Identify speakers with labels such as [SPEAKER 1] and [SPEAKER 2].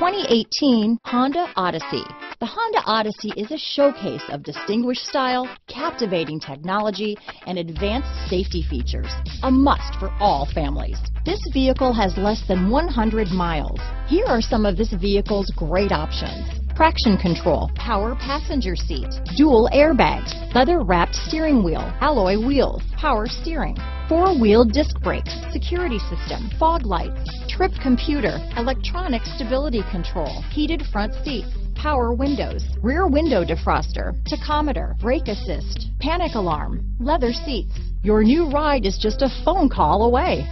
[SPEAKER 1] 2018 Honda Odyssey. The Honda Odyssey is a showcase of distinguished style, captivating technology, and advanced safety features. A must for all families. This vehicle has less than 100 miles. Here are some of this vehicle's great options. Traction control, power passenger seat, dual airbags, leather wrapped steering wheel, alloy wheels, power steering, four-wheel disc brakes, security system, fog lights, trip computer, electronic stability control, heated front seats, power windows, rear window defroster, tachometer, brake assist, panic alarm, leather seats. Your new ride is just a phone call away.